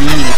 need.